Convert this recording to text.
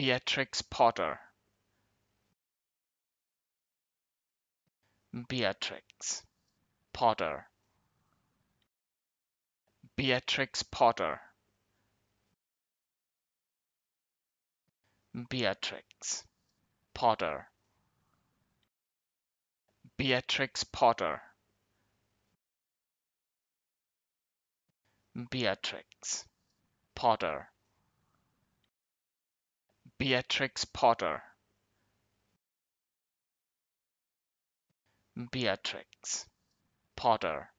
Beatrix Potter. Beatrix Potter. Beatrix Potter. Beatrix Potter. Beatrix Potter. Beatrix Potter Beatrix Potter. Beatrix Potter